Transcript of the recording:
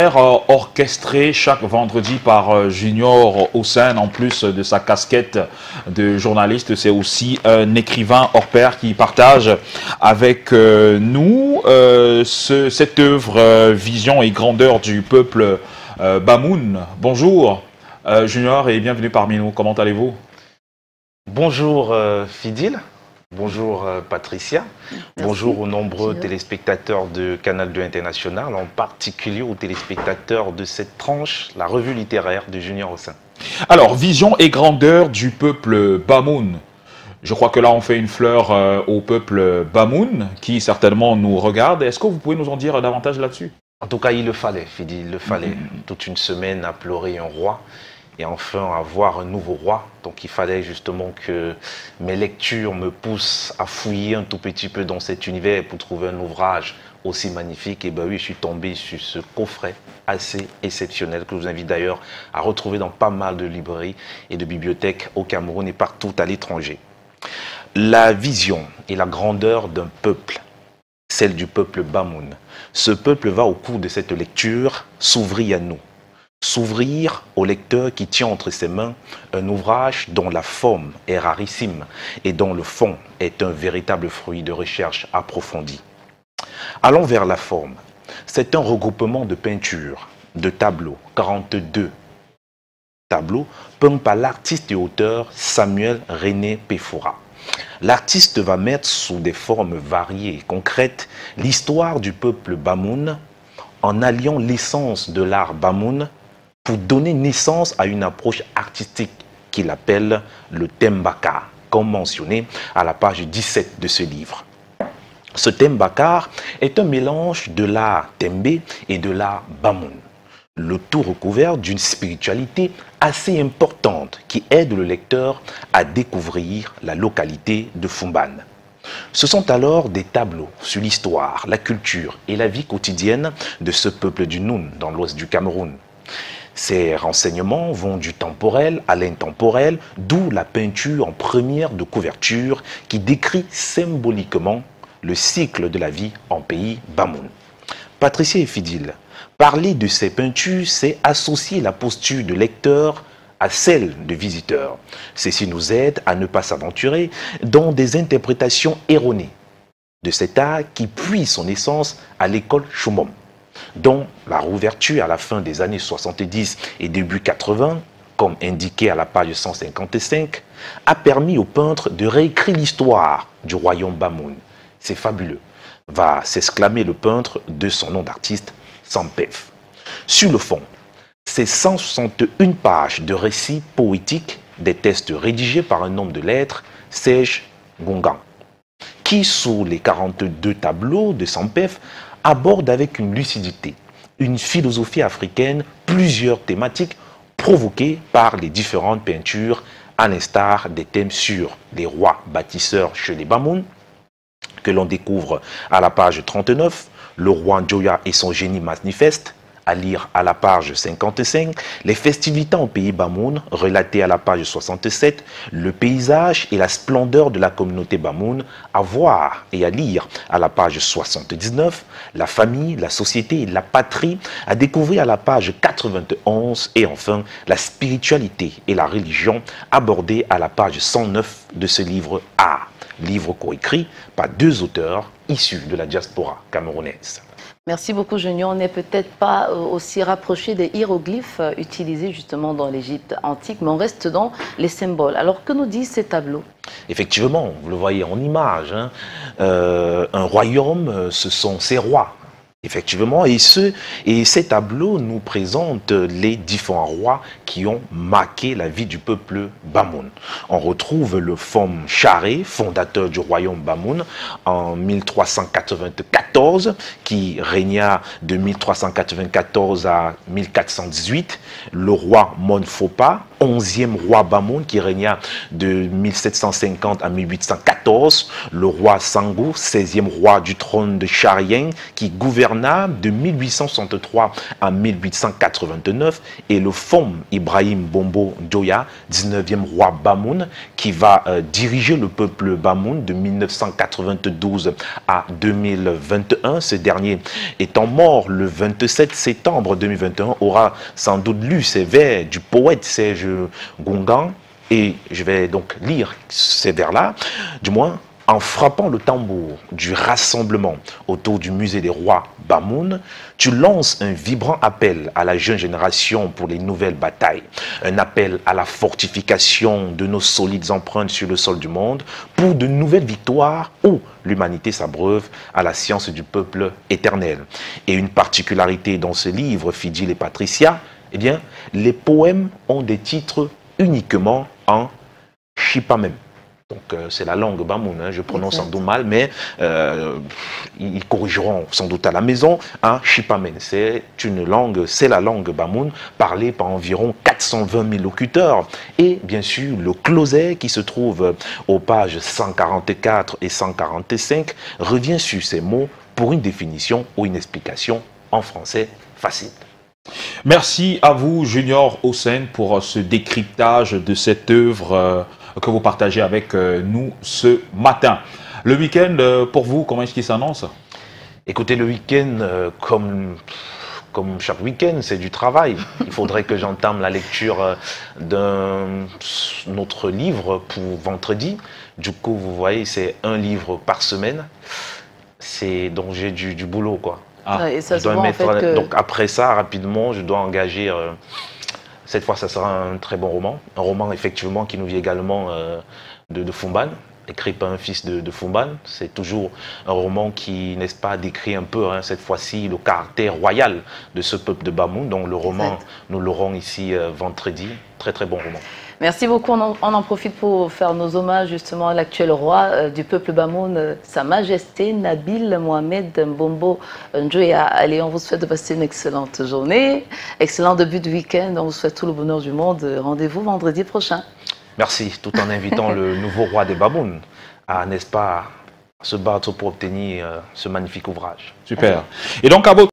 orchestré chaque vendredi par euh, Junior Hossein, en plus de sa casquette de journaliste, c'est aussi un écrivain hors pair qui partage avec euh, nous euh, cette œuvre Vision et grandeur du peuple Bamoun. Bonjour Junior et bienvenue parmi nous, comment allez-vous? Bonjour Fidil. Bonjour euh, Patricia, bonjour aux nombreux téléspectateurs de Canal 2 International, en particulier aux téléspectateurs de cette tranche, la revue littéraire de Junior Hossin. Alors, vision et grandeur du peuple Bamoun. Je crois que là, on fait une fleur euh, au peuple Bamoun, qui certainement nous regarde. Est-ce que vous pouvez nous en dire davantage là-dessus? En tout cas, il le fallait, Fidi, il le fallait. Mm-hmm. Toute une semaine à pleurer un roi et enfin avoir un nouveau roi. Donc il fallait justement que mes lectures me poussent à fouiller un tout petit peu dans cet univers pour trouver un ouvrage aussi magnifique. Et ben oui, je suis tombé sur ce coffret assez exceptionnel que je vous invite d'ailleurs à retrouver dans pas mal de librairies et de bibliothèques au Cameroun et partout à l'étranger. La vision et la grandeur d'un peuple, celle du peuple Bamoun. Ce peuple va au cours de cette lecture s'ouvrir à nous s'ouvrir au lecteur qui tient entre ses mains un ouvrage dont la forme est rarissime et dont le fond est un véritable fruit de recherche approfondie. Allons vers la forme. C'est un regroupement de peintures, de tableaux, 42 tableaux peints par l'artiste et auteur Samuel René Péfoura. L'artiste va mettre sous des formes variées et concrètes l'histoire du peuple Bamoun en alliant l'essence de l'art Bamoun pour donner naissance à une approche artistique qu'il appelle le Tembaka, comme mentionné à la page 17 de ce livre. Ce Tembakar est un mélange de l'art Tembe et de l'art Bamoun, le tout recouvert d'une spiritualité assez importante qui aide le lecteur à découvrir la localité de Fumban. Ce sont alors des tableaux sur l'histoire, la culture et la vie quotidienne de ce peuple du Noun dans l'ouest du Cameroun. Ces renseignements vont du temporel à l'intemporel, d'où la peinture en première de couverture qui décrit symboliquement le cycle de la vie en pays Bamoun. Patricia et Fidil, parler de ces peintures, c'est associer la posture de lecteur à celle de visiteur. Ceci nous aide à ne pas s'aventurer dans des interprétations erronées de cet art qui puise son essence à l'école Chumom dont la rouverture à la fin des années 70 et début 80, comme indiqué à la page 155, a permis au peintre de réécrire l'histoire du royaume Bamoun. C'est fabuleux, va s'exclamer le peintre de son nom d'artiste, Sampef. Sur le fond, c'est 161 pages de récits poétiques, des textes rédigés par un homme de lettres, Serge Gongan, qui, sous les 42 tableaux de Sampef, aborde avec une lucidité, une philosophie africaine, plusieurs thématiques provoquées par les différentes peintures, à l'instar des thèmes sur les rois bâtisseurs chez les Bamoun, que l'on découvre à la page 39, le roi Njoya et son génie manifeste, à lire à la page 55, les festivités en pays Bamoun, relatées à la page 67, le paysage et la splendeur de la communauté Bamoun, à voir et à lire à la page 79, la famille, la société la patrie, à découvrir à la page 91, et enfin la spiritualité et la religion, abordées à la page 109 de ce livre A, livre coécrit par deux auteurs issus de la diaspora camerounaise. Merci beaucoup, Junior. On n'est peut-être pas euh, aussi rapproché des hiéroglyphes euh, utilisés justement dans l'Égypte antique, mais on reste dans les symboles. Alors, que nous disent ces tableaux? Effectivement, vous le voyez en image. Hein. Euh, un royaume, ce sont ses rois. Effectivement, et, ce, et ces tableaux nous présentent les différents rois qui ont marqué la vie du peuple Bamoun. On retrouve le Fom Charé, fondateur du royaume Bamoun, en 1394, qui régna de 1394 à 1418. Le roi Monfopa, onzième roi Bamoun, qui régna de 1750 à 1814 Le roi Sangou, 16e roi du trône de Charien, qui gouverna de 1863 à 1889, et le Fom Ibrahim Bombo Djoya, 19e roi Bamoun, qui va euh, diriger le peuple Bamoun de 1992 à 2021. Ce dernier étant mort le 27 septembre 2021, aura sans doute lu ces vers du poète Serge Gongan, et je vais donc lire ces vers-là, du moins en frappant le tambour du rassemblement autour du musée des rois Bamoun, tu lances un vibrant appel à la jeune génération pour les nouvelles batailles, un appel à la fortification de nos solides empreintes sur le sol du monde pour de nouvelles victoires où l'humanité s'abreuve à la science du peuple éternel. Et une particularité dans ce livre, Fidjil et Patricia, eh bien, les poèmes ont des titres uniquement en Chipamem. Donc euh, c'est la langue Bamoun, hein, je prononce sans doute mal, mais euh, ils corrigeront sans doute à la maison. Hein, Chipamen, c'est une langue, c'est la langue Bamoun parlée par environ 420 000 locuteurs. Et bien sûr, le closet qui se trouve aux pages 144 et 145 revient sur ces mots pour une définition ou une explication en français facile. Merci à vous, Junior Hossein, pour ce décryptage de cette œuvre euh, que vous partagez avec euh, nous ce matin. Le week-end, euh, pour vous, comment est-ce qu'il s'annonce? Écoutez, le week-end, comme, comme chaque week-end, c'est du travail. Il faudrait que j'entame la lecture d'un autre livre pour vendredi. Du coup, vous voyez, c'est un livre par semaine. C'est donc j'ai du, du boulot, quoi. Ah. et ça je dois mettre, Donc après ça, rapidement, je dois engager. Euh, cette fois, ça sera un très bon roman. Un roman, effectivement, qui nous vient également euh, de, de Fumban, écrit par un fils de, de Fumban. C'est toujours un roman qui, n'est-ce pas, décrit un peu, hein, cette fois-ci, le caractère royal de ce peuple de Bamoun. Donc le roman, nous l'aurons ici euh, vendredi. Très, très bon roman. Merci beaucoup. On en, profite pour faire nos hommages justement à l'actuel roi euh, du peuple Bamoun, euh, Sa Majesté Nabil Mohamed Mbombo Njoya. Allez, on vous souhaite de passer une excellente journée, excellent début de week-end. On vous souhaite tout le bonheur du monde. Rendez-vous vendredi prochain. Merci, tout en invitant le nouveau roi des Bamoun à, n'est-ce pas, se battre pour obtenir euh, ce magnifique ouvrage. Super. Et donc, à votre